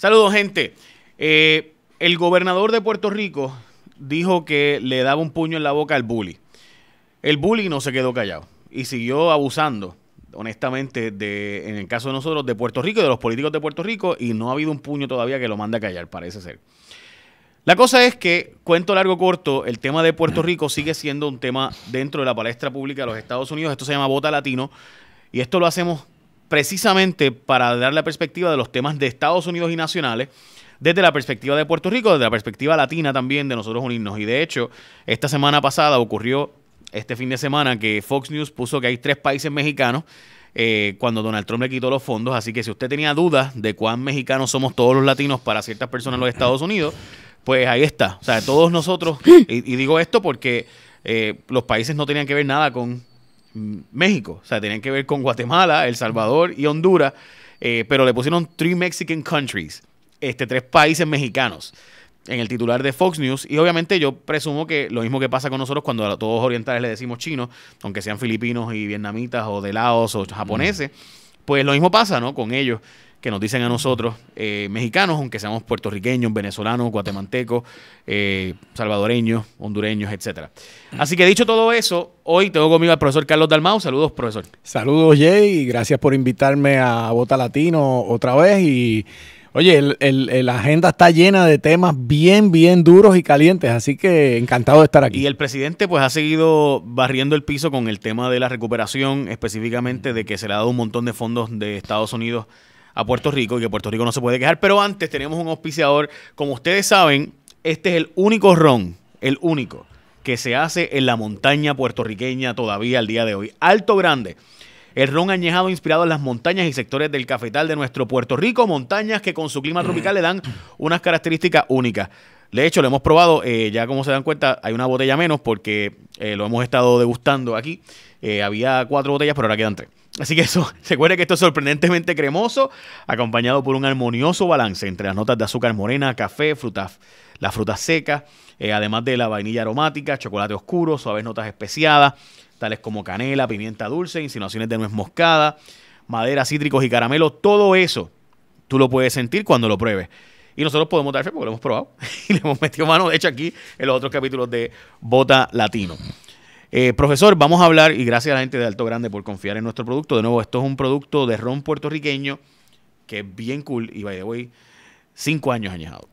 Saludos, gente. Eh, el gobernador de Puerto Rico dijo que le daba un puño en la boca al bully. El bully no se quedó callado y siguió abusando, honestamente, de, en el caso de nosotros, de Puerto Rico y de los políticos de Puerto Rico, y no ha habido un puño todavía que lo mande a callar, parece ser. La cosa es que, cuento largo corto, el tema de Puerto Rico sigue siendo un tema dentro de la palestra pública de los Estados Unidos. Esto se llama Vota Latino y esto lo hacemos precisamente para dar la perspectiva de los temas de Estados Unidos y nacionales desde la perspectiva de Puerto Rico, desde la perspectiva latina también de nosotros unirnos. Y de hecho, esta semana pasada ocurrió, este fin de semana, que Fox News puso que hay tres países mexicanos eh, cuando Donald Trump le quitó los fondos. Así que si usted tenía dudas de cuán mexicanos somos todos los latinos para ciertas personas en los Estados Unidos, pues ahí está. O sea, todos nosotros, y, digo esto porque eh, los países no tenían que ver nada con México, o sea, tenían que ver con Guatemala, El Salvador y Honduras, eh, pero le pusieron Three Mexican Countries este, tres países mexicanos en el titular de Fox News. Y obviamente yo presumo que lo mismo que pasa con nosotros cuando a todos orientales le decimos chinos, aunque sean filipinos y vietnamitas o de Laos o japoneses, pues lo mismo pasa ¿no? con ellos que nos dicen a nosotros, eh, mexicanos, aunque seamos puertorriqueños, venezolanos, guatemaltecos, eh, salvadoreños, hondureños, etcétera. Así que dicho todo eso, hoy tengo conmigo al profesor Carlos Dalmau. Saludos, profesor. Saludos, Jay, y gracias por invitarme a Bota Latino otra vez y Oye, la agenda está llena de temas bien, bien duros y calientes, así que encantado de estar aquí. Y el presidente pues ha seguido barriendo el piso con el tema de la recuperación, específicamente de que se le ha dado un montón de fondos de Estados Unidos a Puerto Rico y que Puerto Rico no se puede quejar. Pero antes tenemos un auspiciador. Como ustedes saben, este es el único ron, el único, que se hace en la montaña puertorriqueña todavía al día de hoy. Alto Grande el ron añejado inspirado en las montañas y sectores del cafetal de nuestro Puerto Rico, montañas que con su clima tropical le dan unas características únicas. De hecho, lo hemos probado, eh, ya como se dan cuenta, hay una botella menos porque eh, lo hemos estado degustando aquí. Eh, había cuatro botellas, pero ahora quedan tres. Así que eso, se acuerda que esto es sorprendentemente cremoso, acompañado por un armonioso balance entre las notas de azúcar morena, café, frutas, la fruta seca, además de la vainilla aromática, chocolate oscuro, suaves notas especiadas, tales como canela, pimienta dulce, insinuaciones de nuez moscada, madera, cítricos y caramelo, todo eso tú lo puedes sentir cuando lo pruebes. Y nosotros podemos dar fe porque lo hemos probado y le hemos metido mano, de hecho, aquí en los otros capítulos de Bota Latino. Eh, profesor, vamos a hablar, y gracias a la gente de Alto Grande por confiar en nuestro producto. De nuevo, esto es un producto de ron puertorriqueño que es bien cool y, by the way, cinco años añejado.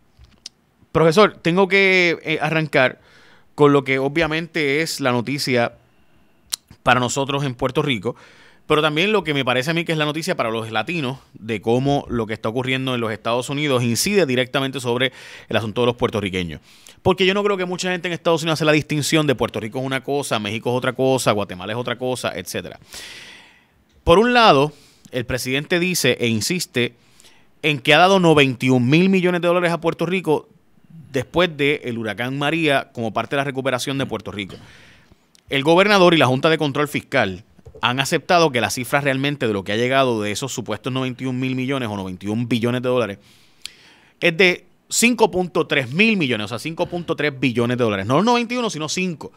Profesor, tengo que eh, arrancar con lo que obviamente es la noticia para nosotros en Puerto Rico, pero también lo que me parece a mí que es la noticia para los latinos de cómo lo que está ocurriendo en los Estados Unidos incide directamente sobre el asunto de los puertorriqueños. Porque yo no creo que mucha gente en Estados Unidos hace la distinción de Puerto Rico es una cosa, México es otra cosa, Guatemala es otra cosa, etc. Por un lado, el presidente dice e insiste en que ha dado 91 mil millones de dólares a Puerto Rico después del huracán María como parte de la recuperación de Puerto Rico. El gobernador y la Junta de Control Fiscal han aceptado que la cifra realmente de lo que ha llegado de esos supuestos 91 mil millones o 91 billones de dólares es de 5.3 mil millones, o sea, 5.3 billones de dólares. No los 91, sino 5.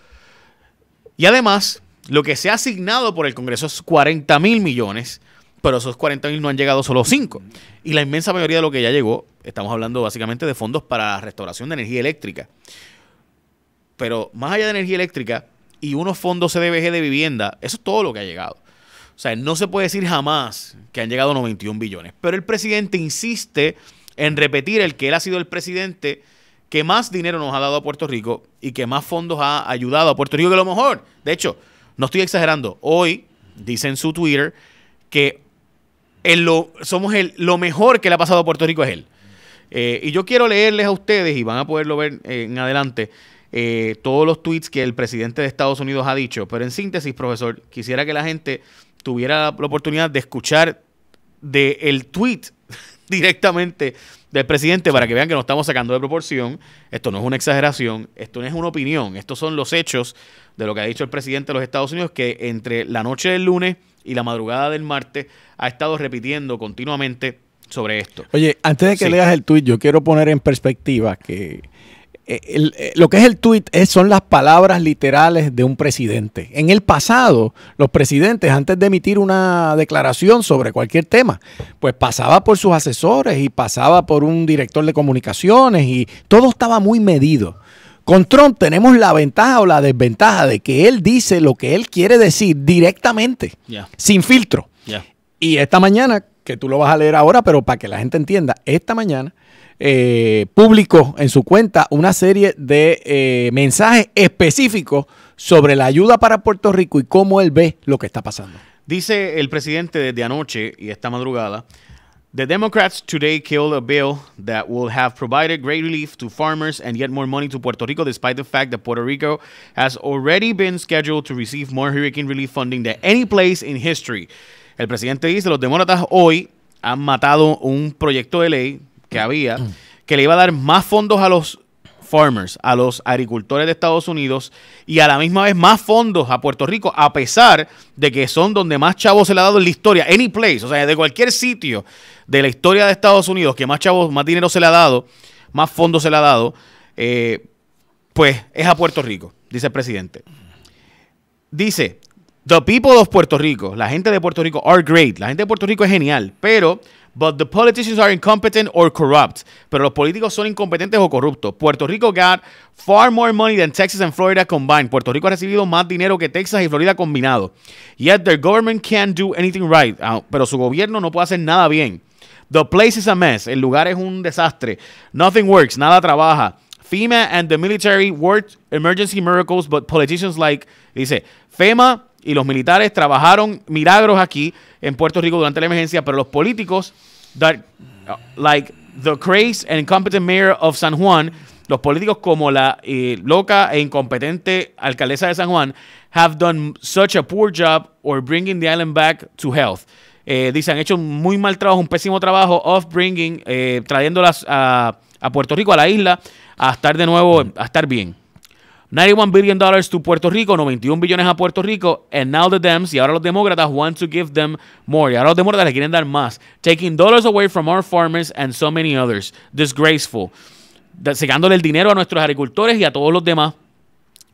Y además, lo que se ha asignado por el Congreso es 40 mil millones, pero esos 40 mil no han llegado solo 5. Y la inmensa mayoría de lo que ya llegó, estamos hablando básicamente de fondos para restauración de energía eléctrica. Pero más allá de energía eléctrica, y unos fondos CDBG de vivienda, eso es todo lo que ha llegado. O sea, no se puede decir jamás que han llegado 91 billones. Pero el presidente insiste en repetir el que él ha sido el presidente que más dinero nos ha dado a Puerto Rico y que más fondos ha ayudado a Puerto Rico que lo mejor. De hecho, no estoy exagerando. Hoy dice en su Twitter que lo, somos el, lo mejor que le ha pasado a Puerto Rico es él. Eh, y yo quiero leerles a ustedes, y van a poderlo ver en adelante, eh, todos los tweets que el presidente de Estados Unidos ha dicho. Pero en síntesis, profesor, quisiera que la gente tuviera la oportunidad de escuchar del el tweet directamente del presidente para que vean que nos estamos sacando de proporción. Esto no es una exageración, esto no es una opinión, estos son los hechos de lo que ha dicho el presidente de los Estados Unidos, que entre la noche del lunes y la madrugada del martes ha estado repitiendo continuamente sobre esto. Oye, antes de que leas el tweet, yo quiero poner en perspectiva que eh, lo que es el tuit son las palabras literales de un presidente. En el pasado, los presidentes, antes de emitir una declaración sobre cualquier tema, pues pasaba por sus asesores y pasaba por un director de comunicaciones y todo estaba muy medido. Con Trump tenemos la ventaja o la desventaja de que él dice lo que él quiere decir directamente, sin filtro. Y esta mañana, que tú lo vas a leer ahora, pero para que la gente entienda, esta mañana eh, publicó en su cuenta una serie de eh, mensajes específicos sobre la ayuda para Puerto Rico y cómo él ve lo que está pasando. Dice el presidente desde anoche y esta madrugada, The Democrats today killed a bill that will have provided great relief to farmers and yet more money to Puerto Rico, despite the fact that Puerto Rico has already been scheduled to receive more hurricane relief funding than any place in history. El presidente dice, los demócratas hoy han matado un proyecto de ley que había, que le iba a dar más fondos a los farmers, a los agricultores de Estados Unidos y a la misma vez más fondos a Puerto Rico, a pesar de que son donde más chavos se le ha dado en la historia, any place, o sea, de cualquier sitio de la historia de Estados Unidos que más chavos, más dinero se le ha dado, más fondos se le ha dado, eh, pues es a Puerto Rico, dice el presidente. Dice, the people of Puerto Rico, la gente de Puerto Rico are great, la gente de Puerto Rico es genial, pero But the politicians are incompetent or corrupt. Pero los políticos son incompetentes o corruptos. Puerto Rico got far more money than Texas and Florida combined. Puerto Rico ha recibido más dinero que Texas y Florida combinado. Yet their government can't do anything right. Ah, pero su gobierno no puede hacer nada bien. The place is a mess. El lugar es un desastre. Nothing works. Nada trabaja. FEMA and the military worked emergency miracles, but politicians like, dice, FEMA y los militares trabajaron milagros aquí en Puerto Rico durante la emergencia, pero los políticos, uh, like the crazy and incompetent mayor of San Juan, los políticos como la eh, loca e incompetente alcaldesa de San Juan, have done such a poor job or bringing the island back to health. Eh, dice, han hecho un muy mal trabajo, un pésimo trabajo of bringing, eh, trayéndolas a, a Puerto Rico, a la isla, a estar de nuevo, a estar bien. 91 billion dollars to Puerto Rico, 91 billones a Puerto Rico, and now the Dems, y ahora los demócratas want to give them more, y ahora los demócratas le quieren dar más, taking dollars away from our farmers and so many others. Disgraceful. Secándole el dinero a nuestros agricultores y a todos los demás.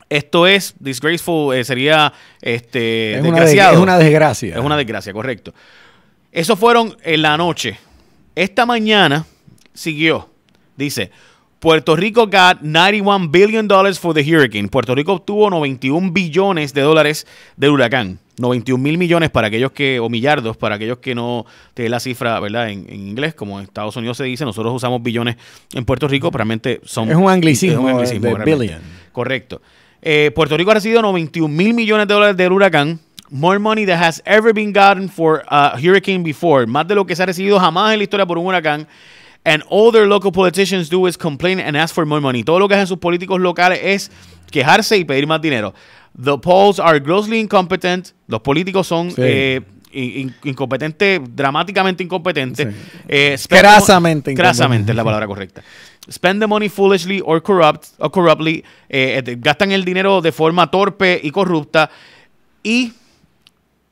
Esto es disgraceful, eh, sería este, es desgraciado. Una es una desgracia. Es una desgracia, correcto. Eso fueron en la noche. Esta mañana siguió. Dice, Puerto Rico got 91 billion dollars for the hurricane. Puerto Rico obtuvo 91 billones de dólares del huracán. 91 mil millones para aquellos que, o millardos, para aquellos que no tienen la cifra, ¿verdad? En, inglés, como en Estados Unidos se dice, nosotros usamos billones en Puerto Rico, realmente son... Es un anglicismo, es un de billion. Correcto. Eh, Puerto Rico ha recibido 91 mil millones de dólares del huracán. More money that has ever been gotten for a hurricane before. Más de lo que se ha recibido jamás en la historia por un huracán. And all their local politicians do is complain and ask for more money. Todo lo que hacen sus políticos locales es quejarse y pedir más dinero. The polls are grossly incompetent. Los políticos son eh, incompetentes, dramáticamente incompetentes. Eh, crasamente. Crasamente es la palabra correcta. Spend the money foolishly or corrupt or corruptly. Eh, gastan el dinero de forma torpe y corrupta. Y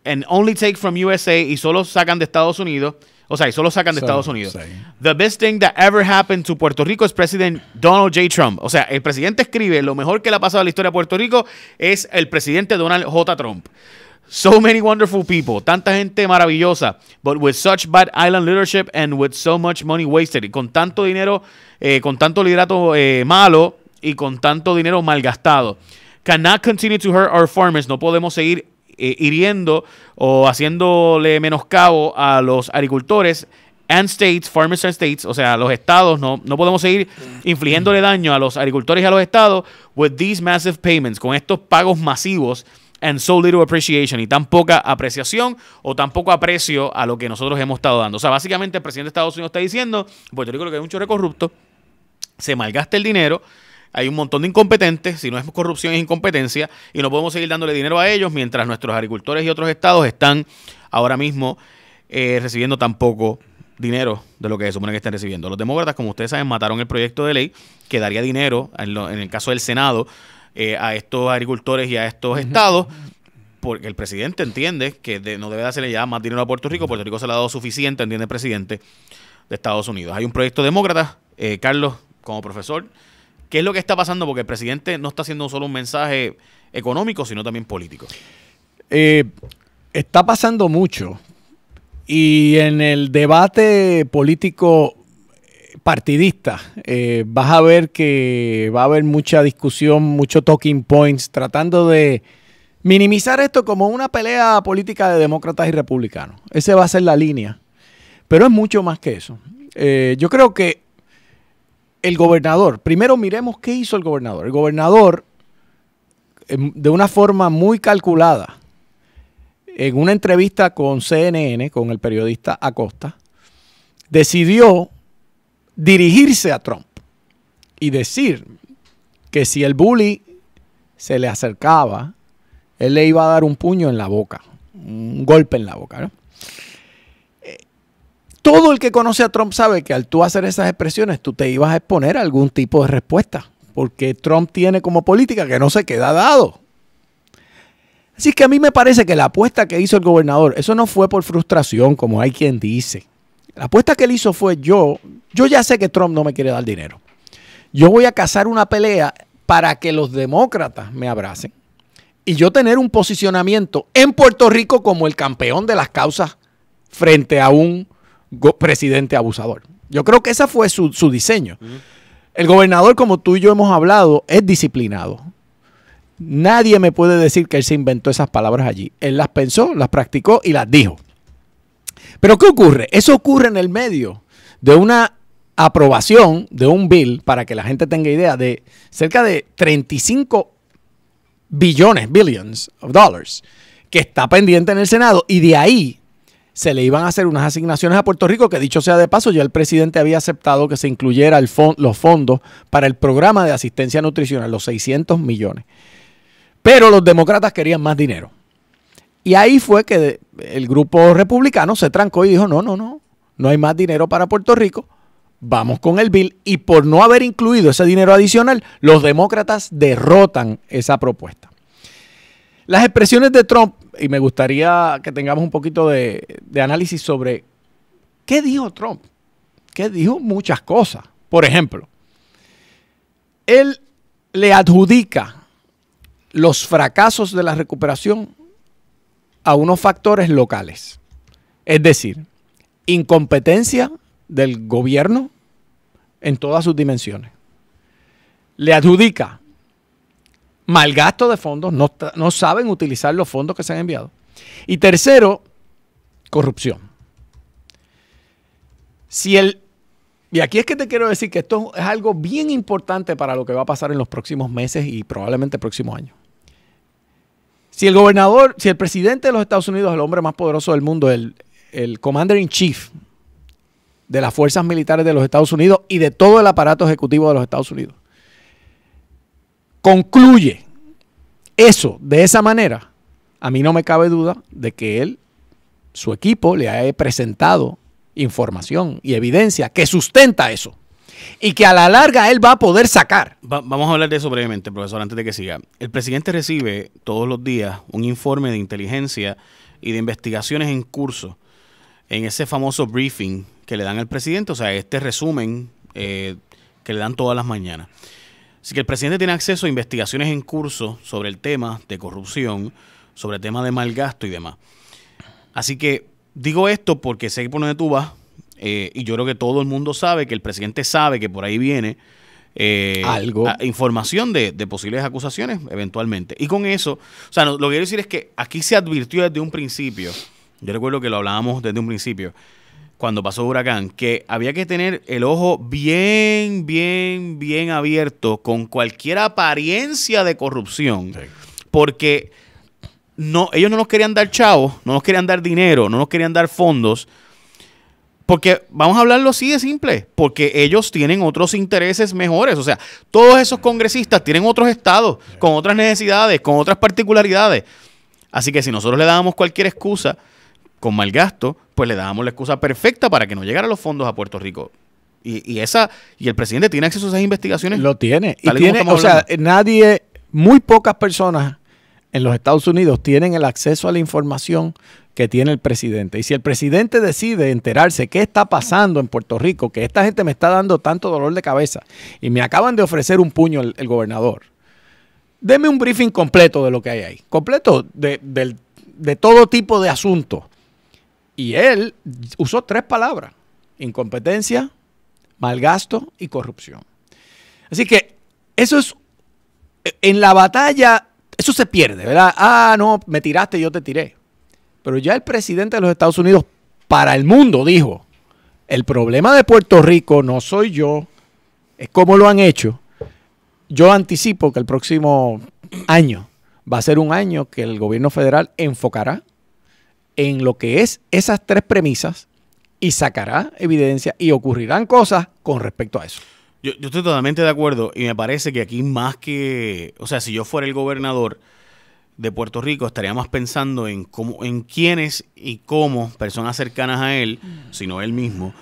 and only take from USA y solo sacan de Estados Unidos. O sea, y solo sacan de Estados Unidos. The best thing that ever happened to Puerto Rico es President Donald J. Trump. O sea, el presidente escribe, lo mejor que le ha pasado a la historia de Puerto Rico es el presidente Donald J. Trump. So many wonderful people, tanta gente maravillosa, but with such bad island leadership and with so much money wasted. Y con tanto dinero, eh, con tanto liderato eh, malo y con tanto dinero malgastado. Cannot continue to hurt our farmers. No podemos seguir eh, hiriendo o haciéndole menoscabo a los agricultores and states, farmers and states, o sea, los estados, no, no podemos seguir infligiéndole daño a los agricultores y a los estados with these massive payments, con estos pagos masivos and so little appreciation y tan poca apreciación o tan poco aprecio a lo que nosotros hemos estado dando. O sea, básicamente el presidente de Estados Unidos está diciendo, Puerto Rico lo que es un chorre corrupto, se malgasta el dinero, hay un montón de incompetentes, si no es corrupción es incompetencia, y no podemos seguir dándole dinero a ellos mientras nuestros agricultores y otros estados están ahora mismo eh, recibiendo tan poco dinero de lo que se supone que están recibiendo. Los demócratas, como ustedes saben, mataron el proyecto de ley que daría dinero, en, el caso del Senado, eh, a estos agricultores y a estos estados, porque el presidente entiende que no debe darse ya más dinero a Puerto Rico, Puerto Rico se le ha dado suficiente, entiende el presidente de Estados Unidos. Hay un proyecto demócrata, eh, Carlos, como profesor, ¿Qué es lo que está pasando? Porque el presidente no está haciendo solo un mensaje económico, sino también político. Eh, está pasando mucho. Y en el debate político partidista, eh, vas a ver que va a haber mucha discusión, mucho talking points, tratando de minimizar esto como una pelea política de demócratas y republicanos. Esa va a ser la línea. Pero es mucho más que eso. Eh, yo creo que el gobernador, primero miremos qué hizo el gobernador. El gobernador, em, de una forma muy calculada, en una entrevista con CNN, con el periodista Acosta, decidió dirigirse a Trump y decir que si el bully se le acercaba, él le iba a dar un puño en la boca, un golpe en la boca. Eh, todo el que conoce a Trump sabe que al tú hacer esas expresiones, tú te ibas a exponer a algún tipo de respuesta, porque Trump tiene como política que no se queda dado. Así que a mí me parece que la apuesta que hizo el gobernador, eso no fue por frustración, como hay quien dice. La apuesta que él hizo fue yo, yo ya sé que Trump no me quiere dar dinero. Yo voy a cazar una pelea para que los demócratas me abracen y yo tener un posicionamiento en Puerto Rico como el campeón de las causas frente a un presidente abusador. Yo creo que ese fue su, diseño. El gobernador, como tú y yo hemos hablado, es disciplinado. Nadie me puede decir que él se inventó esas palabras allí. Él las pensó, las practicó y las dijo. Pero ¿qué ocurre? Eso ocurre en el medio de una aprobación de un bill, para que la gente tenga idea, de cerca de 35 billones, billions of dollars, que está pendiente en el Senado y de ahí se le iban a hacer unas asignaciones a Puerto Rico, que dicho sea de paso, ya el presidente había aceptado que se incluyera los fondos para el programa de asistencia nutricional, los 600 millones. Pero los demócratas querían más dinero. Y ahí fue que el grupo republicano se trancó y dijo, no, no, no, no hay más dinero para Puerto Rico, vamos con el bill. Y por no haber incluido ese dinero adicional, los demócratas derrotan esa propuesta. Las expresiones de Trump, y me gustaría que tengamos un poquito de, análisis sobre qué dijo Trump, que dijo muchas cosas. Por ejemplo, él le adjudica los fracasos de la recuperación a unos factores locales. Es decir, incompetencia del gobierno en todas sus dimensiones. Le adjudica mal gasto de fondos, no, no saben utilizar los fondos que se han enviado. Y tercero, corrupción. Si el, y aquí es que te quiero decir que esto es algo bien importante para lo que va a pasar en los próximos meses y probablemente próximos años. Si el gobernador, si el presidente de los Estados Unidos, el hombre más poderoso del mundo, el, el commander in chief de las fuerzas militares de los Estados Unidos y de todo el aparato ejecutivo de los Estados Unidos, concluye eso de esa manera, a mí no me cabe duda de que él, su equipo, le ha presentado información y evidencia que sustenta eso y que a la larga él va a poder sacar. vamos a hablar de eso brevemente, profesor, antes de que siga. El presidente recibe todos los días un informe de inteligencia y de investigaciones en curso en ese famoso briefing que le dan al presidente, o sea, este resumen eh, que le dan todas las mañanas. Así que el presidente tiene acceso a investigaciones en curso sobre el tema de corrupción, sobre el tema de mal gasto y demás. Así que digo esto porque sé por dónde tú vas, eh, y yo creo que todo el mundo sabe que el presidente sabe que por ahí viene eh, Algo. información de, posibles acusaciones eventualmente. Y con eso, o sea, lo que quiero decir es que aquí se advirtió desde un principio, yo recuerdo que lo hablábamos desde un principio, cuando pasó Huracán, que había que tener el ojo bien, bien, bien abierto con cualquier apariencia de corrupción, porque no, ellos no nos querían dar chavos, no nos querían dar dinero, no nos querían dar fondos porque vamos a hablarlo así de simple, porque ellos tienen otros intereses mejores. O sea, todos esos congresistas tienen otros estados, con otras necesidades, con otras particularidades. Así que si nosotros le dábamos cualquier excusa con mal gasto, pues le dábamos la excusa perfecta para que no llegaran los fondos a Puerto Rico. Y, esa y el presidente tiene acceso a esas investigaciones. Lo tiene. Y tiene, o sea, nadie, muy pocas personas en los Estados Unidos tienen el acceso a la información que tiene el presidente. Y si el presidente decide enterarse qué está pasando en Puerto Rico, que esta gente me está dando tanto dolor de cabeza y me acaban de ofrecer un puño el, el gobernador, deme un briefing completo de lo que hay ahí, completo de, de, de todo tipo de asuntos. Y él usó tres palabras, incompetencia, malgasto y corrupción. Así que eso es, en la batalla, eso se pierde, ¿verdad? Ah, no, me tiraste, yo te tiré. Pero ya el presidente de los Estados Unidos para el mundo dijo, el problema de Puerto Rico no soy yo, es como lo han hecho. Yo anticipo que el próximo año va a ser un año que el gobierno federal enfocará en lo que es esas tres premisas y sacará evidencia y ocurrirán cosas con respecto a eso. Yo, yo, estoy totalmente de acuerdo y me parece que aquí más que, o sea, si yo fuera el gobernador de Puerto Rico, estaría más pensando en cómo, en quiénes y cómo personas cercanas a él, sino él mismo,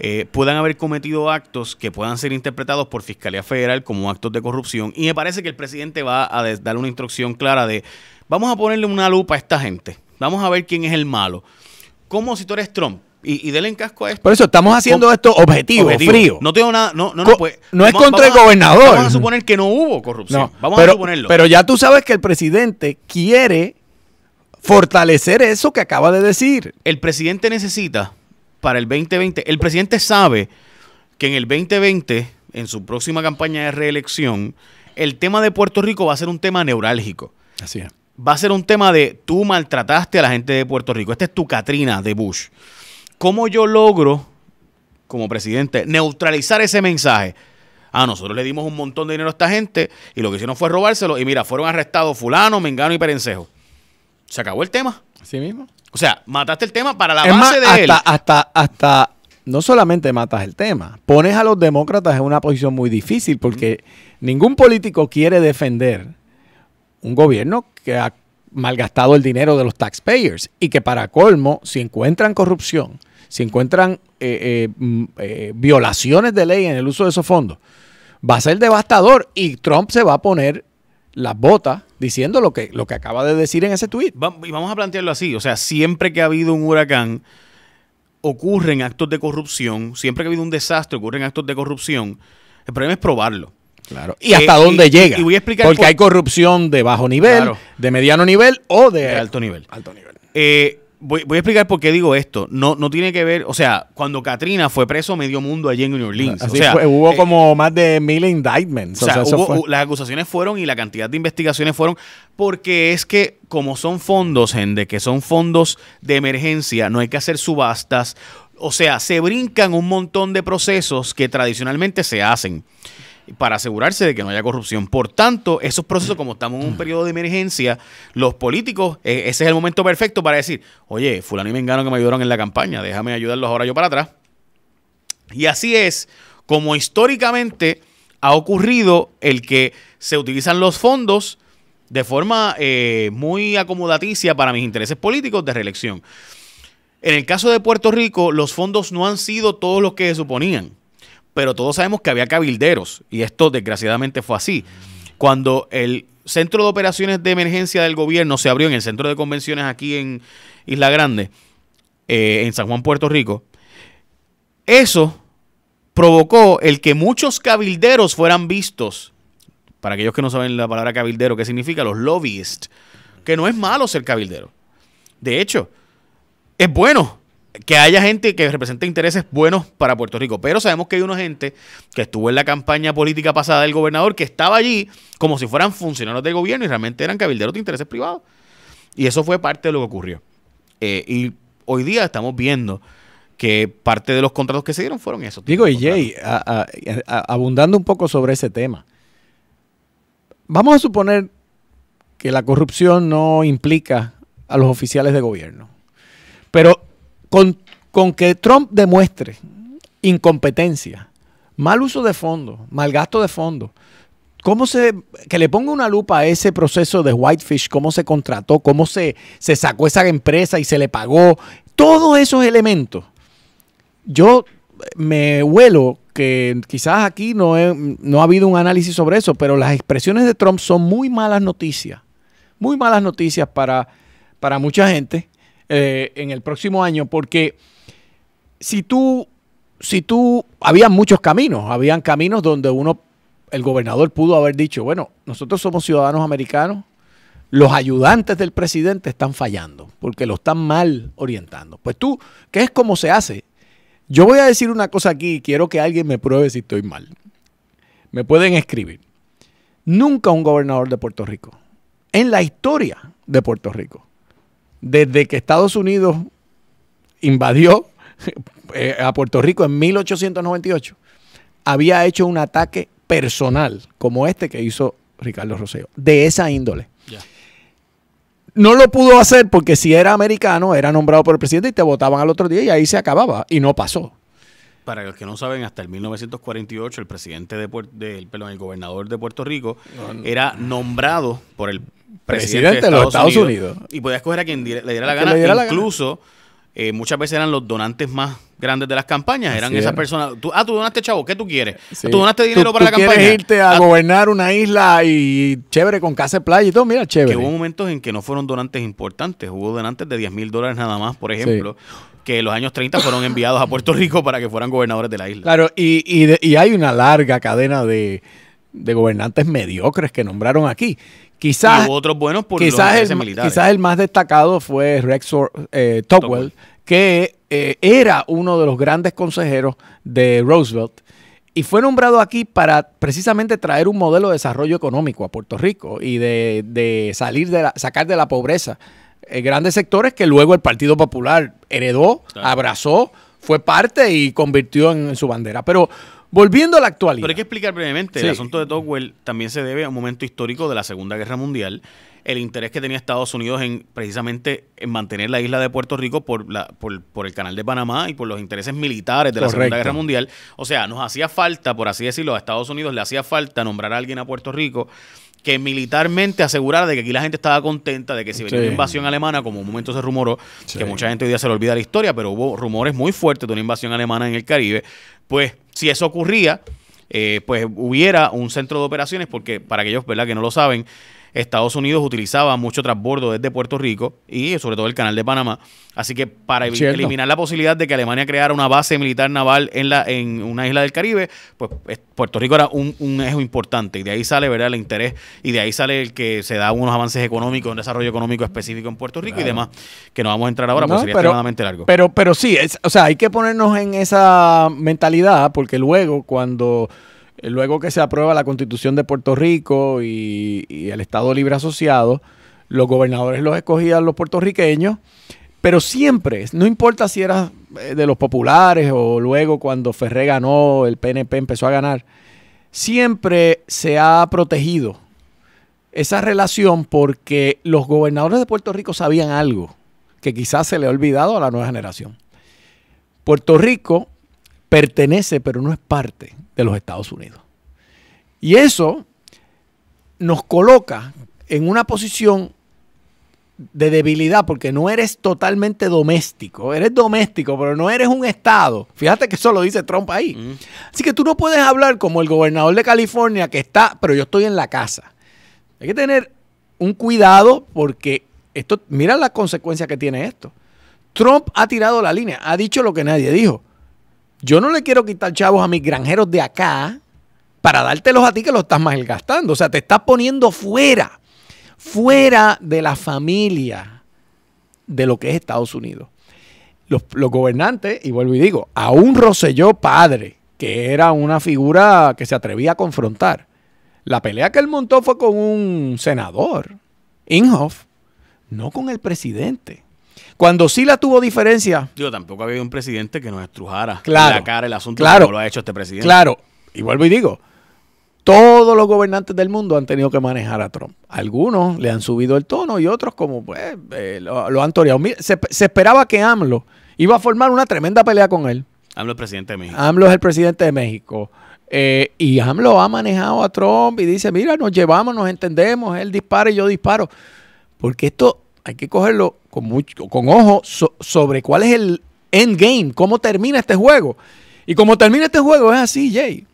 eh, puedan haber cometido actos que puedan ser interpretados por Fiscalía Federal como actos de corrupción. Y me parece que el presidente va a dar una instrucción clara de, vamos a ponerle una lupa a esta gente, vamos a ver quién es el malo. Como si tú eres Trump, y, y denle en casco a esto. Por eso estamos haciendo esto objetivo, objetivo, frío. No tengo nada, no, no, no, pues, no es contra el gobernador. Vamos a suponer que no hubo corrupción. No, vamos pero, a suponerlo. Pero ya tú sabes que el presidente quiere fortalecer eso que acaba de decir. El presidente necesita para el 2020, el presidente sabe que en el 2020, en su próxima campaña de reelección, el tema de Puerto Rico va a ser un tema neurálgico. Así es. Va a ser un tema de tú maltrataste a la gente de Puerto Rico. Esta es tu Catrina de Bush. ¿Cómo yo logro, como presidente, neutralizar ese mensaje? Ah, nosotros le dimos un montón de dinero a esta gente y lo que hicieron fue robárselo. Y mira, fueron arrestados Fulano, Mengano y Perencejo. Se acabó el tema. Así mismo. O sea, mataste el tema para la es base más, de hasta, él. Hasta, hasta, no solamente matas el tema, pones a los demócratas en una posición muy difícil porque mm. ningún político quiere defender un gobierno que ha malgastado el dinero de los taxpayers y que para colmo, si encuentran corrupción, si encuentran eh, eh, eh, violaciones de ley en el uso de esos fondos, va a ser devastador y Trump se va a poner las botas diciendo lo que, lo que acaba de decir en ese tuit. Y vamos a plantearlo así, o sea, siempre que ha habido un huracán, ocurren actos de corrupción, siempre que ha habido un desastre, ocurren actos de corrupción. El problema es probarlo. Claro. ¿Y hasta eh, dónde y, llega? Y, voy a explicar Porque por... hay corrupción de bajo nivel, claro. de mediano nivel o de, de alto nivel. Alto nivel. Eh, voy, voy, a explicar por qué digo esto. No, no tiene que ver, o sea, cuando Katrina fue preso medio mundo allí en New Orleans. Así o sea, fue, hubo eh, como más de mil indictments. O sea, o sea hubo, las acusaciones fueron y la cantidad de investigaciones fueron porque es que como son fondos, gente, que son fondos de emergencia, no hay que hacer subastas. O sea, se brincan un montón de procesos que tradicionalmente se hacen para asegurarse de que no haya corrupción. Por tanto, esos procesos, como estamos en un periodo de emergencia, los políticos, eh, ese es el momento perfecto para decir, oye, fulano y mengano que me ayudaron en la campaña, déjame ayudarlos ahora yo para atrás. Y así es como históricamente ha ocurrido el que se utilizan los fondos de forma eh, muy acomodaticia para mis intereses políticos de reelección. En el caso de Puerto Rico, los fondos no han sido todos los que se suponían pero todos sabemos que había cabilderos y esto desgraciadamente fue así. Cuando el centro de operaciones de emergencia del gobierno se abrió en el centro de convenciones aquí en Isla Grande, eh, en San Juan, Puerto Rico, eso provocó el que muchos cabilderos fueran vistos, para aquellos que no saben la palabra cabildero, ¿qué significa? Los lobbyists, que no es malo ser cabildero. De hecho, es bueno que haya gente que represente intereses buenos para Puerto Rico. Pero sabemos que hay una gente que estuvo en la campaña política pasada del gobernador que estaba allí como si fueran funcionarios del gobierno y realmente eran cabilderos de intereses privados. Y eso fue parte de lo que ocurrió. Eh, y hoy día estamos viendo que parte de los contratos que se dieron fueron esos. Digo, y Jay, a, a, a, abundando un poco sobre ese tema, vamos a suponer que la corrupción no implica a los oficiales de gobierno. Pero con, con, que Trump demuestre incompetencia, mal uso de fondos, mal gasto de fondos, cómo se, que le ponga una lupa a ese proceso de Whitefish, cómo se contrató, cómo se, se sacó esa empresa y se le pagó, todos esos elementos. Yo me huelo que quizás aquí no, no ha habido un análisis sobre eso, pero las expresiones de Trump son muy malas noticias muy malas noticias para, para mucha gente eh, en el próximo año, porque si tú, si tú, había muchos caminos, habían caminos donde uno, el gobernador pudo haber dicho, bueno, nosotros somos ciudadanos americanos, los ayudantes del presidente están fallando porque lo están mal orientando. Pues tú, ¿qué es como se hace? Yo voy a decir una cosa aquí y quiero que alguien me pruebe si estoy mal. Me pueden escribir. Nunca un gobernador de Puerto Rico, en la historia de Puerto Rico, desde que Estados Unidos invadió eh, a Puerto Rico en 1898, había hecho un ataque personal como este que hizo Ricardo Roseo, de esa índole. No lo pudo hacer porque si era americano, era nombrado por el presidente y te votaban al otro día y ahí se acababa y no pasó. Para los que no saben, hasta el 1948 el presidente de, del, perdón, el gobernador de Puerto Rico era nombrado por el presidente, de, los Estados Unidos, y podía escoger a quien le diera la gana, incluso eh, muchas veces eran los donantes más grandes de las campañas, eran esas personas. ah, tú donaste, chavo, ¿qué tú quieres? ¿Tú donaste dinero para la campaña? quieres irte a ah, gobernar una isla y chévere con casa de playa y todo, mira, chévere. Que hubo momentos en que no fueron donantes importantes, hubo donantes de 10 mil dólares nada más, por ejemplo. que en los años 30 fueron enviados a Puerto Rico para que fueran gobernadores de la isla. Claro, y, y, hay una larga cadena de, de, gobernantes mediocres que nombraron aquí. Quizás, y hubo otros buenos por quizás los el, Quizás el más destacado fue Rex eh, Tocqueville, que eh, era uno de los grandes consejeros de Roosevelt y fue nombrado aquí para precisamente traer un modelo de desarrollo económico a Puerto Rico y de, salir de la, sacar de la pobreza. Eh, grandes sectores que luego el Partido Popular heredó, abrazó, fue parte y convirtió en, su bandera. Pero volviendo a la actualidad. Pero hay que explicar brevemente, el asunto de Tocqueville también se debe a un momento histórico de la Segunda Guerra Mundial el interés que tenía Estados Unidos en precisamente en mantener la isla de Puerto Rico por, la, por, el canal de Panamá y por los intereses militares de la Segunda Guerra Mundial. O sea, nos hacía falta, por así decirlo, a Estados Unidos le hacía falta nombrar a alguien a Puerto Rico que militarmente asegurara de que aquí la gente estaba contenta de que si venía una invasión alemana, como un momento se rumoró, que mucha gente hoy día se le olvida la historia, pero hubo rumores muy fuertes de una invasión alemana en el Caribe, pues si eso ocurría, eh, pues hubiera un centro de operaciones, porque para aquellos ¿verdad? que no lo saben, Estados Unidos utilizaba mucho transbordo desde Puerto Rico y sobre todo el canal de Panamá. Así que para eliminar la posibilidad de que Alemania creara una base militar naval en, la, en una isla del Caribe, pues Puerto Rico era un, un eje importante y de ahí sale ¿verdad? el interés y de ahí sale el que se da unos avances económicos, un desarrollo económico específico en Puerto Rico y demás, que no vamos a entrar ahora porque sería extremadamente largo. Pero, pero sí, es, o sea, hay que ponernos en esa mentalidad porque luego cuando luego que se aprueba la constitución de Puerto Rico y, el Estado Libre Asociado, los gobernadores los escogían los puertorriqueños, pero siempre, no importa si era eh, de los populares o luego cuando Ferré ganó, el PNP empezó a ganar, siempre se ha protegido esa relación porque los gobernadores de Puerto Rico sabían algo que quizás se le ha olvidado a la nueva generación. Puerto Rico pertenece, pero no es parte de los Estados Unidos. Y eso nos coloca en una posición de debilidad porque no eres totalmente doméstico. Eres doméstico, pero no eres un Estado. Fíjate que eso lo dice Trump ahí. Así que tú no puedes hablar como el gobernador de California que está, pero yo estoy en la casa. Hay que tener un cuidado porque esto, mira las consecuencias que tiene esto. Trump ha tirado la línea, ha dicho lo que nadie dijo. Yo no le quiero quitar chavos a mis granjeros de acá para dártelos a ti que los estás malgastando. O sea, te estás poniendo fuera, fuera de la familia de lo que es Estados Unidos. Los, gobernantes, y vuelvo y digo, a un Roselló padre, que era una figura que se atrevía a confrontar. La pelea que él montó fue con un senador, Inhofe, no con el presidente. Cuando sí la tuvo diferencia. Digo, tampoco había un presidente que nos estrujara claro, la cara el asunto claro, como lo ha hecho este presidente. Claro, y vuelvo y digo, todos los gobernantes del mundo han tenido que manejar a Trump. Algunos le han subido el tono y otros como pues eh, lo, han toreado. Se, se, esperaba que AMLO iba a formar una tremenda pelea con él. AMLO es el presidente de México. AMLO es el presidente de México. Eh, y AMLO ha manejado a Trump y dice, mira, nos llevamos, nos entendemos, él dispara y yo disparo. Porque esto hay que cogerlo con, mucho, con ojo sobre cuál es el endgame, cómo termina este juego. Y como termina este juego es así, Jay.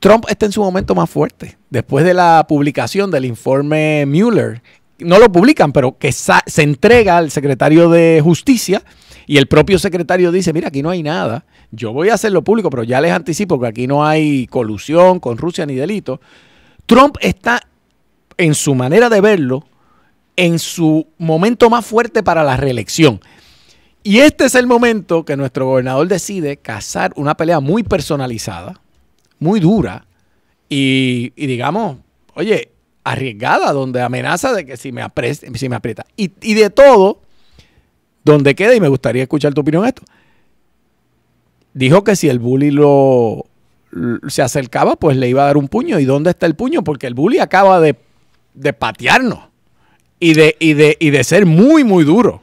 Trump está en su momento más fuerte. Después de la publicación del informe Mueller, no lo publican, pero que se entrega al secretario de Justicia y el propio secretario dice, mira, aquí no hay nada, yo voy a hacerlo público, pero ya les anticipo que aquí no hay colusión con Rusia ni delito. Trump está en su manera de verlo, en su momento más fuerte para la reelección. Y este es el momento que nuestro gobernador decide cazar una pelea muy personalizada, muy dura y, digamos, oye, arriesgada, donde amenaza de que si me, si me aprieta. Y, de todo, donde queda, y me gustaría escuchar tu opinión esto, dijo que si el bully lo, se acercaba, pues le iba a dar un puño. ¿Y dónde está el puño? Porque el bully acaba de, de patearnos y de, y, de, y de ser muy, muy duro.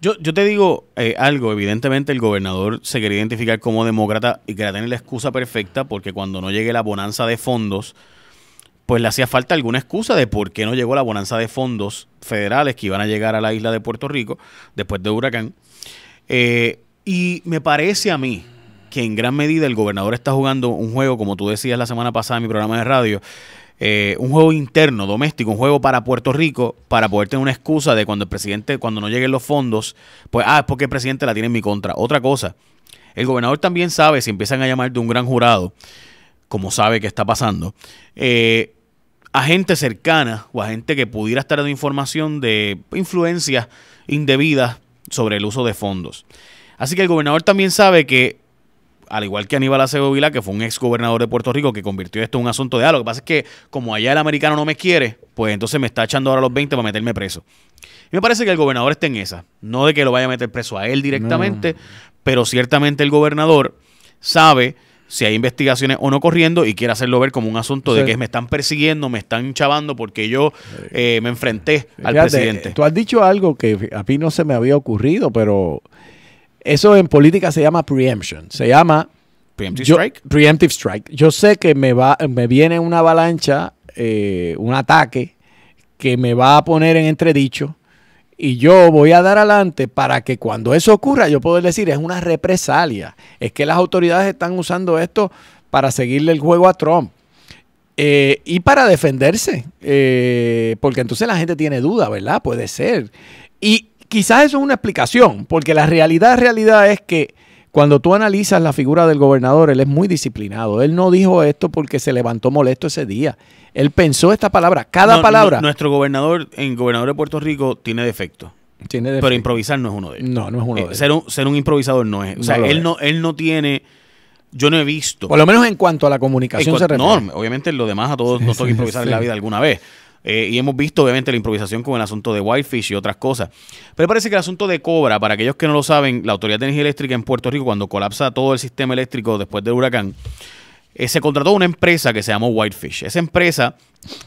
Yo, yo te digo eh, algo, evidentemente el gobernador se quería identificar como demócrata y quería tener la excusa perfecta porque cuando no llegue la bonanza de fondos, pues le hacía falta alguna excusa de por qué no llegó la bonanza de fondos federales que iban a llegar a la isla de Puerto Rico después de huracán. Eh, y me parece a mí que en gran medida el gobernador está jugando un juego, como tú decías la semana pasada en mi programa de radio, eh, un juego interno, doméstico, un juego para Puerto Rico, para poder tener una excusa de cuando el presidente, cuando no lleguen los fondos, pues, ah, es porque el presidente la tiene en mi contra. Otra cosa, el gobernador también sabe, si empiezan a llamar de un gran jurado, como sabe que está pasando, eh, a gente cercana o a gente que pudiera estar dando información de influencias indebidas sobre el uso de fondos. Así que el gobernador también sabe que al igual que Aníbal Acevedo Vila, que fue un ex gobernador de Puerto Rico que convirtió esto en un asunto de algo. Lo que pasa es que como allá el americano no me quiere, pues entonces me está echando ahora los 20 para meterme preso. Y me parece que el gobernador está en esa. No de que lo vaya a meter preso a él directamente, pero ciertamente el gobernador sabe si hay investigaciones o no corriendo y quiere hacerlo ver como un asunto de que me están persiguiendo, me están chavando porque yo eh, me enfrenté al presidente. Tú has dicho algo que a mí no se me había ocurrido, pero eso en política se llama preemption. Se llama preemptive strike. Preemptive strike. Yo sé que me va, me viene una avalancha, eh, un ataque que me va a poner en entredicho y yo voy a dar adelante para que cuando eso ocurra yo pueda decir es una represalia. Es que las autoridades están usando esto para seguirle el juego a Trump. Eh, y para defenderse, eh, porque entonces la gente tiene duda, ¿verdad? Puede ser. Y quizás eso es una explicación, porque la realidad, realidad es que cuando tú analizas la figura del gobernador, él es muy disciplinado. Él no dijo esto porque se levantó molesto ese día. Él pensó esta palabra, cada palabra. nuestro gobernador, en gobernador de Puerto Rico, tiene defecto. Tiene defecto. Pero improvisar no es uno de ellos. No, no es uno de eh, ellos. Ser un, ser un improvisador no es. O sea, él, no, él no tiene. Yo no he visto. Por lo menos en cuanto a la comunicación se No, obviamente lo demás a todos nos toca improvisar en la vida alguna vez. Eh, y hemos visto, obviamente, la improvisación con el asunto de Whitefish y otras cosas. Pero parece que el asunto de Cobra, para aquellos que no lo saben, la Autoridad de Energía Eléctrica en Puerto Rico, cuando colapsa todo el sistema eléctrico después del huracán, eh, se contrató una empresa que se llamó Whitefish. Esa empresa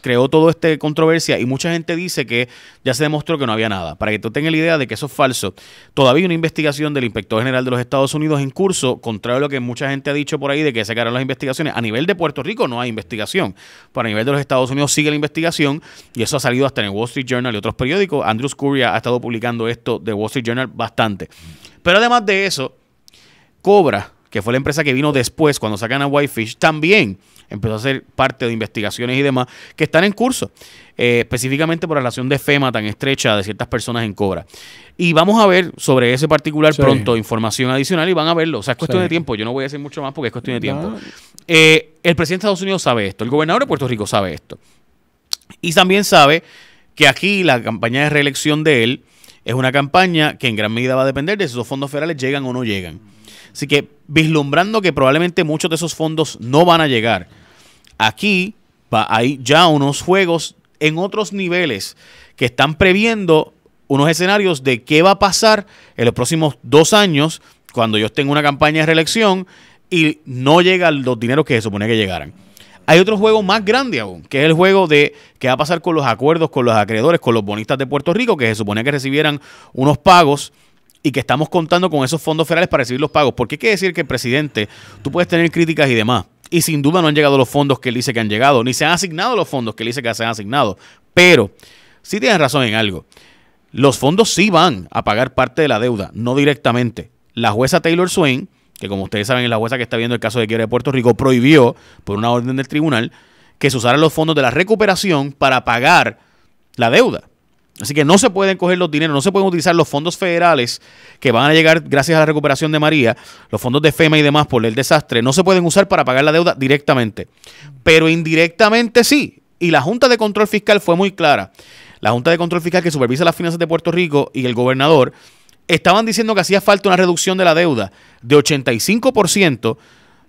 creó toda esta controversia y mucha gente dice que ya se demostró que no había nada. Para que tú tengas la idea de que eso es falso, todavía una investigación del Inspector General de los Estados Unidos en curso, contrario a lo que mucha gente ha dicho por ahí de que se sacaron las investigaciones. A nivel de Puerto Rico no hay investigación, pero a nivel de los Estados Unidos sigue la investigación y eso ha salido hasta en el Wall Street Journal y otros periódicos. Andrew Scurria ha estado publicando esto de Wall Street Journal bastante. Pero además de eso, Cobra que fue la empresa que vino después, cuando sacan a Whitefish, también empezó a ser parte de investigaciones y demás que están en curso, eh, específicamente por la relación de FEMA tan estrecha de ciertas personas en Cobra. Y vamos a ver sobre ese particular pronto información adicional y van a verlo. O sea, es cuestión de tiempo. Yo no voy a decir mucho más porque es cuestión de tiempo. Eh, el presidente de Estados Unidos sabe esto, el gobernador de Puerto Rico sabe esto. Y también sabe que aquí la campaña de reelección de él es una campaña que en gran medida va a depender de si esos fondos federales llegan o no llegan. Así que vislumbrando que probablemente muchos de esos fondos no van a llegar, aquí va, hay ya unos juegos en otros niveles que están previendo unos escenarios de qué va a pasar en los próximos dos años cuando yo tenga una campaña de reelección y no llegan los dineros que se supone que llegaran. Hay otro juego más grande aún, que es el juego de qué va a pasar con los acuerdos con los acreedores, con los bonistas de Puerto Rico, que se supone que recibieran unos pagos y que estamos contando con esos fondos federales para recibir los pagos. Porque hay que decir que el presidente, tú puedes tener críticas y demás. Y sin duda no han llegado los fondos que él dice que han llegado, ni se han asignado los fondos que él dice que se han asignado. Pero sí tienes razón en algo. Los fondos sí van a pagar parte de la deuda, no directamente. La jueza Taylor Swain, que como ustedes saben es la jueza que está viendo el caso de quiebra de Puerto Rico, prohibió por una orden del tribunal que se usaran los fondos de la recuperación para pagar la deuda. Así que no se pueden coger los dineros, no se pueden utilizar los fondos federales que van a llegar gracias a la recuperación de María, los fondos de FEMA y demás por el desastre, no se pueden usar para pagar la deuda directamente. Pero indirectamente sí. Y la Junta de Control Fiscal fue muy clara. La Junta de Control Fiscal que supervisa las finanzas de Puerto Rico y el gobernador estaban diciendo que hacía falta una reducción de la deuda de 85%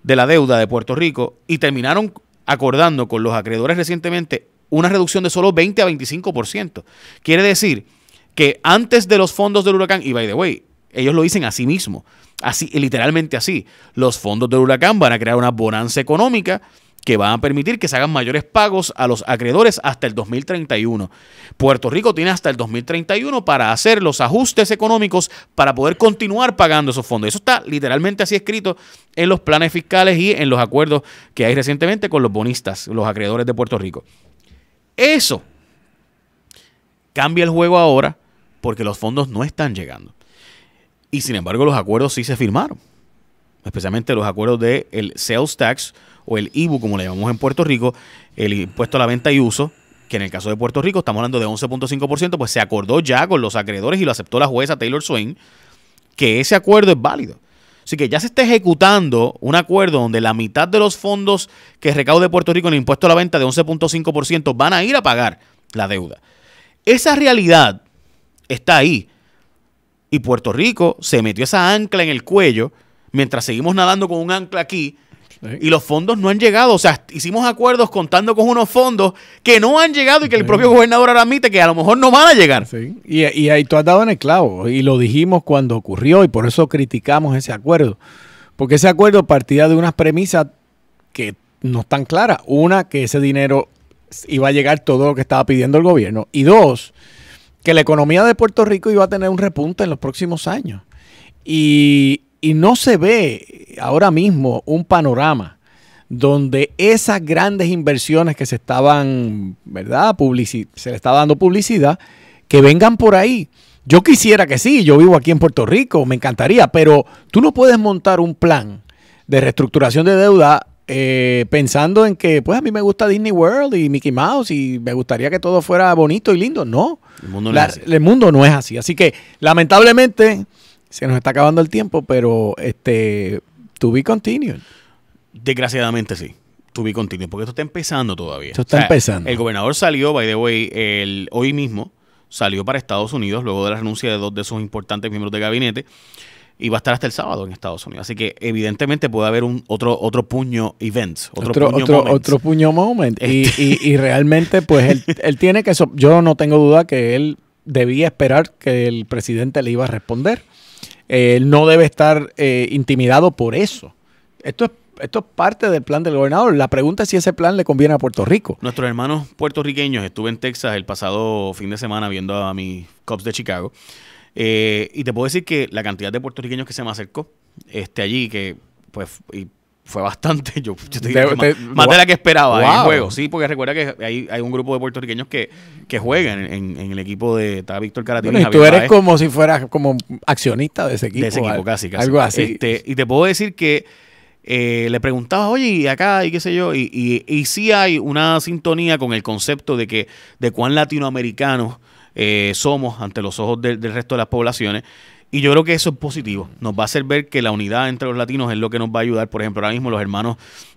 de la deuda de Puerto Rico y terminaron acordando con los acreedores recientemente una reducción de solo 20 a 25%. Quiere decir que antes de los fondos del huracán, y by the way, ellos lo dicen a sí mismos, así, literalmente así, los fondos del huracán van a crear una bonanza económica que van a permitir que se hagan mayores pagos a los acreedores hasta el 2031. Puerto Rico tiene hasta el 2031 para hacer los ajustes económicos para poder continuar pagando esos fondos. Eso está literalmente así escrito en los planes fiscales y en los acuerdos que hay recientemente con los bonistas, los acreedores de Puerto Rico. Eso cambia el juego ahora porque los fondos no están llegando. Y sin embargo los acuerdos sí se firmaron. Especialmente los acuerdos del el sales tax o el IBU, como le llamamos en Puerto Rico, el impuesto a la venta y uso, que en el caso de Puerto Rico estamos hablando de 11.5%, pues se acordó ya con los acreedores y lo aceptó la jueza Taylor Swain, que ese acuerdo es válido. Así que ya se está ejecutando un acuerdo donde la mitad de los fondos que recaude Puerto Rico en el impuesto a la venta de 11.5% van a ir a pagar la deuda. Esa realidad está ahí. Y Puerto Rico se metió esa ancla en el cuello mientras seguimos nadando con un ancla aquí y los fondos no han llegado. O sea, hicimos acuerdos contando con unos fondos que no han llegado y que el propio gobernador ahora admite que a lo mejor no van a llegar. Y, y, ahí tú has dado en el clavo. Y lo dijimos cuando ocurrió y por eso criticamos ese acuerdo. Porque ese acuerdo partía de unas premisas que no están claras. Una, que ese dinero iba a llegar todo lo que estaba pidiendo el gobierno. Y dos, que la economía de Puerto Rico iba a tener un repunte en los próximos años. Y, y no se ve ahora mismo un panorama donde esas grandes inversiones que se estaban, ¿verdad? se le está dando publicidad, que vengan por ahí. Yo quisiera que sí, yo vivo aquí en Puerto Rico, me encantaría, pero tú no puedes montar un plan de reestructuración de deuda eh, pensando en que, pues a mí me gusta Disney World y Mickey Mouse y me gustaría que todo fuera bonito y lindo. No, el mundo no, es, así. El mundo no es así. Así que, lamentablemente, se nos está acabando el tiempo, pero este, to be continued. Desgraciadamente sí. To be continued, porque esto está empezando todavía. Esto está empezando. El gobernador salió, by the way, el, hoy mismo salió para Estados Unidos luego de la renuncia de dos de sus importantes miembros de gabinete y va a estar hasta el sábado en Estados Unidos. Así que evidentemente puede haber un otro otro puño events, otro, puño otro, otro, puño moment. Y, y, realmente pues él, él tiene que, yo no tengo duda que él debía esperar que el presidente le iba a responder él no debe estar eh, intimidado por eso. Esto es, parte del plan del gobernador. La pregunta es si ese plan le conviene a Puerto Rico. Nuestros hermanos puertorriqueños, estuve en Texas el pasado fin de semana viendo a mis Cubs de Chicago. Eh, y te puedo decir que la cantidad de puertorriqueños que se me acercó este, allí, que pues fue bastante. Yo, más, de la que esperaba en el juego. Sí, porque recuerda que hay, hay un grupo de puertorriqueños que, que juegan en, en, el equipo de. Está Víctor Caratini. y tú eres como si fueras como accionista de ese equipo. De ese equipo, casi, casi. Algo así. Este, y te puedo decir que eh, le preguntaba, oye, y acá, y qué sé yo, y, y, y, sí hay una sintonía con el concepto de que de cuán latinoamericanos eh, somos ante los ojos del resto de las poblaciones. Y yo creo que eso es positivo. Nos va a hacer ver que la unidad entre los latinos es lo que nos va a ayudar. Por ejemplo, ahora mismo los hermanos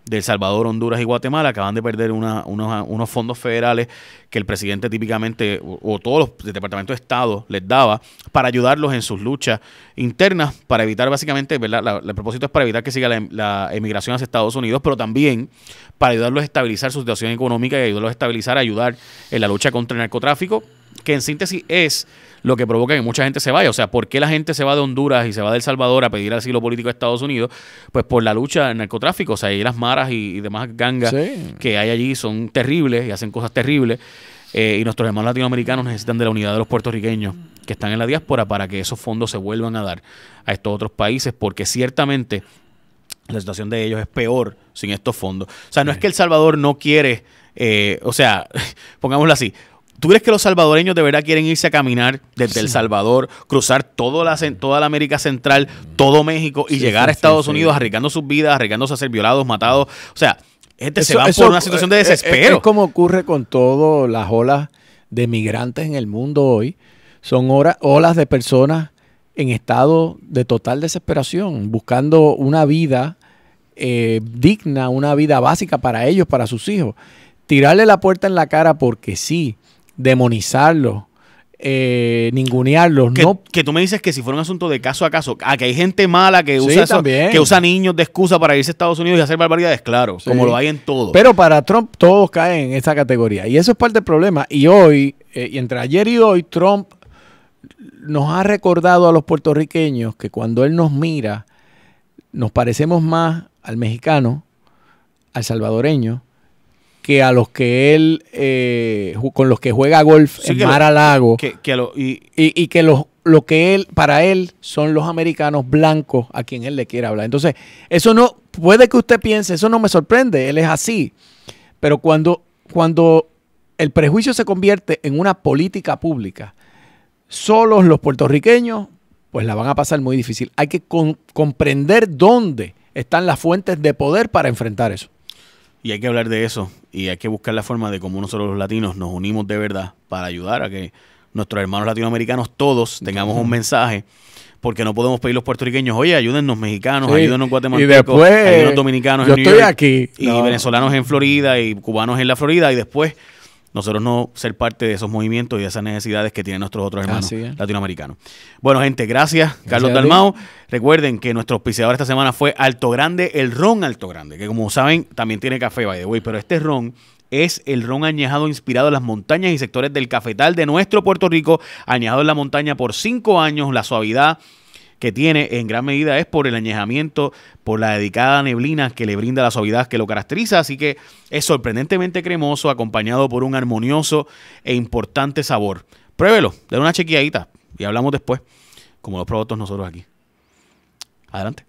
de El Salvador, Honduras y Guatemala acaban de perder unos, unos, fondos federales que el presidente típicamente o, todos los departamentos de Estado les daba para ayudarlos en sus luchas internas, para evitar básicamente, ¿verdad? el propósito es para evitar que siga la, la, emigración hacia Estados Unidos, pero también para ayudarlos a estabilizar su situación económica y ayudarlos a estabilizar, ayudar en la lucha contra el narcotráfico, que en síntesis es lo que provoca que mucha gente se vaya. O sea, ¿por qué la gente se va de Honduras y se va de El Salvador a pedir asilo político a Estados Unidos? Pues por la lucha del narcotráfico. O sea, ahí las maras y, demás gangas que hay allí son terribles y hacen cosas terribles. Eh, y nuestros hermanos latinoamericanos necesitan de la unidad de los puertorriqueños que están en la diáspora para que esos fondos se vuelvan a dar a estos otros países, porque ciertamente la situación de ellos es peor sin estos fondos. O sea, no es que El Salvador no quiere, eh, o sea, pongámoslo así, ¿Tú crees que los salvadoreños de verdad quieren irse a caminar desde El Salvador, cruzar toda la, toda la América Central, todo México y llegar a Estados Unidos arriesgando sus vidas, arriesgándose a ser violados, matados? O sea, gente se va por una situación de desespero. Es, como ocurre con todas las olas de migrantes en el mundo hoy son olas de personas en estado de total desesperación, buscando una vida eh, digna, una vida básica para ellos, para sus hijos. Tirarle la puerta en la cara porque sí, demonizarlos, eh, ningunearlos. Que, no, que tú me dices que si fuera un asunto de caso a caso, a que hay gente mala que usa, eso- que usa niños de excusa para irse a Estados Unidos y hacer barbaridades, claro, Sí. como lo hay en todo. Pero para Trump todos caen en esa categoría. Y eso es parte del problema. Y hoy, eh, y entre ayer y hoy, Trump nos ha recordado a los puertorriqueños que cuando él nos mira, nos parecemos más al mexicano, al salvadoreño, que a los que él, eh, con los que juega golf Sí, en Mar a Lago. que, lo- y, y, y que los, lo que él, para él, son los americanos blancos a quien él le quiere hablar. Entonces, eso no, puede que usted piense, eso no me sorprende, él es así. Pero cuando, cuando el prejuicio se convierte en una política pública, solos los puertorriqueños, pues la van a pasar muy difícil. Hay que con- comprender dónde están las fuentes de poder para enfrentar eso. Y hay que hablar de eso y hay que buscar la forma de cómo nosotros los latinos nos unimos de verdad para ayudar a que nuestros hermanos latinoamericanos todos tengamos un mensaje. Porque no podemos pedir los puertorriqueños, oye, ayúdennos mexicanos, Sí, ayúdennos y guatemaltecos, después, ayúdennos dominicanos yo en New estoy York, aquí. y No. venezolanos en Florida y cubanos en la Florida y después nosotros no ser parte de esos movimientos y de esas necesidades que tienen nuestros otros hermanos latinoamericanos. Bueno, gente, gracias, Carlos a ti. Dalmao. Recuerden que nuestro auspiciador esta semana fue Alto Grande, el ron Alto Grande, que como saben también tiene café, by the way, pero este ron es el ron añejado inspirado en las montañas y sectores del cafetal de nuestro Puerto Rico, añejado en la montaña por cinco años, la suavidad que tiene en gran medida es por el añejamiento, por la dedicada neblina que le brinda la suavidad que lo caracteriza, así que es sorprendentemente cremoso, acompañado por un armonioso e importante sabor. Pruébelo, denle una chequeadita y hablamos después, como los probamos nosotros aquí. Adelante.